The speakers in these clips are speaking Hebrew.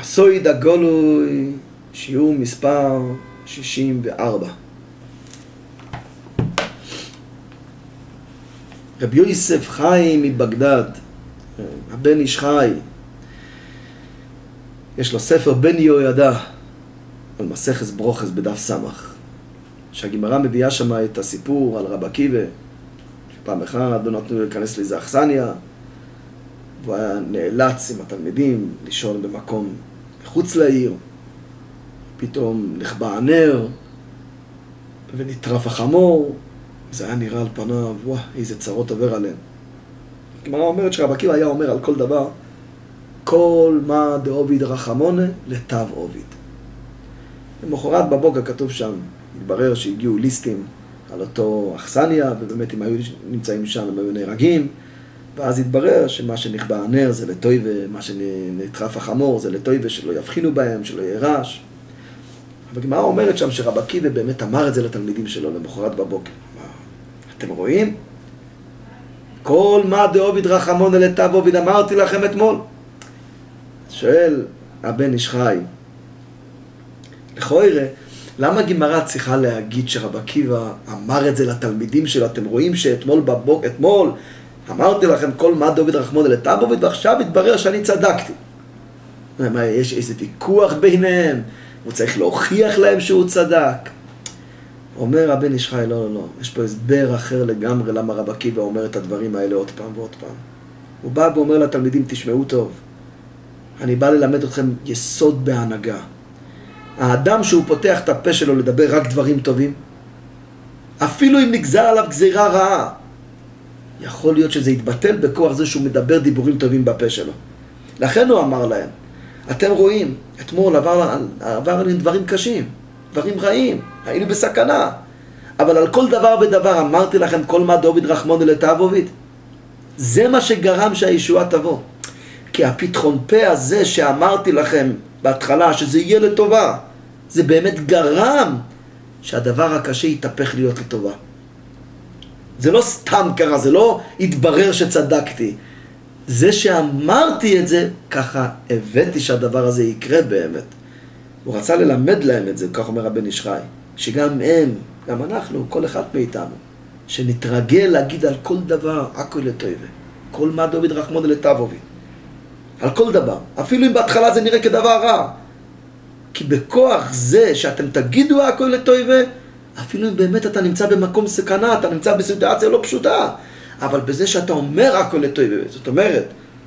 הסויד הגולוי, שיעור מספר 64. רבי יוסף חיים מבגדד, הבן איש חי, יש לו ספר בן יהוידע על מסכס ברוכס בדף סמך, שהגמרא מביאה שם את הסיפור על רב עקיבא, שפעם אחת לא נתנו להיכנס לאיזה אכסניה, והוא היה נאלץ עם התלמידים לישון במקום מחוץ לעיר, פתאום נכבה הנר ונטרף החמור, זה היה נראה על פניו, וואו, איזה צרות עובר עליהם. הגמרא אומרת שרב עקיבא היה אומר על כל דבר, כל מה דאוביד רחמונה לטב עוביד. למחרת בבוקר כתוב שם, התברר שהגיעו ליסטים על אותו אכסניה, ובאמת אם היו נמצאים שם הם היו נהרגים, ואז התברר שמה שנכבה הנר זה לטוי ומה שנטרף החמור זה לטוי ושלא יבחינו בהם, שלא יהיה רעש. הגמרא אומרת שם שרב עקיבא באמת אמר את זה לתלמידים שלו למחרת בבוקר. אתם רואים? כל מה דאוביד רחמון לטב עוביד אמרתי לכם אתמול. שואל הבן איש חי, לכוירא, למה גמרא צריכה להגיד שרב עקיבא אמר את זה לתלמידים שלו? אתם רואים שאתמול בבוקר, אתמול אמרתי לכם כל מה דוד רחמון לטב עוביד ועכשיו התברר שאני צדקתי. מה, יש איזה ויכוח ביניהם? הוא צריך להוכיח להם שהוא צדק. אומר הבן איש חי, לא, לא, לא, יש פה הסבר אחר לגמרי למה רב עקיבא אומר את הדברים האלה עוד פעם ועוד פעם. הוא בא ואומר לתלמידים, תשמעו טוב, אני בא ללמד אתכם יסוד בהנהגה. האדם שהוא פותח את הפה שלו לדבר רק דברים טובים, אפילו אם נגזר עליו גזירה רעה, יכול להיות שזה יתבטל בכוח זה שהוא מדבר דיבורים טובים בפה שלו. לכן הוא אמר להם, אתם רואים, אתמול עבר, עבר עלינו דברים קשים, דברים רעים, היינו בסכנה. אבל על כל דבר ודבר אמרתי לכם כל מה דוד רחמונו לתאבובית. זה מה שגרם שהישועה תבוא. כי הפתחון פה הזה שאמרתי לכם בהתחלה, שזה יהיה לטובה, זה באמת גרם שהדבר הקשה יתהפך להיות לטובה. זה לא סתם קרה, זה לא התברר שצדקתי. זה שאמרתי את זה, ככה הבאתי שהדבר הזה יקרה באמת. הוא רצה ללמד להם את זה, כך אומר הבן איש חי, שגם הם, גם אנחנו, כל אחד מאיתנו, שנתרגל להגיד על כל דבר, הכל לטובה. כל מה דוד רחמון לטבובי. על כל דבר. אפילו אם בהתחלה זה נראה כדבר רע. כי בכוח זה שאתם תגידו הכל לטובה, אפילו אם באמת אתה נמצא במקום סכנה, אתה נמצא בסיטואציה לא פשוטה, אבל בזה שאתה אומר הכל לטובה, זאת אומרת,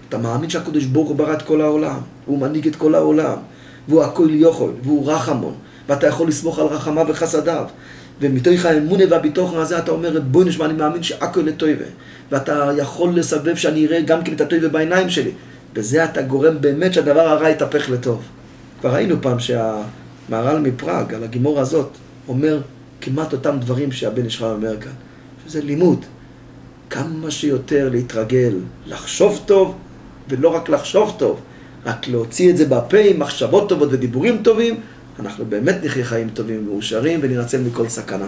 אתה מאמין שהקדוש ברוך הוא ברא את כל העולם, הוא מנהיג את כל העולם, והוא הכל יכול, והוא רחמון, ואתה יכול לסמוך על רחמיו וחסדיו. ומתוך האמונה והביטוחן הזה אתה אומר, בואי נשמע, אני מאמין שהכל לטובה. ואתה יכול לסבב שאני אראה גם כן את הטובה בעיניים שלי. בזה אתה גורם באמת שהדבר הרע יתהפך לטוב. כבר ראינו פעם שהמהר"ל מפראג, על הגימור הזאת, אומר כמעט אותם דברים שהבן איש אומר כאן, שזה לימוד. כמה שיותר להתרגל, לחשוב טוב, ולא רק לחשוב טוב, רק להוציא את זה בפה עם מחשבות טובות ודיבורים טובים, אנחנו באמת נחיה חיים טובים ומאושרים וננצל מכל סכנה.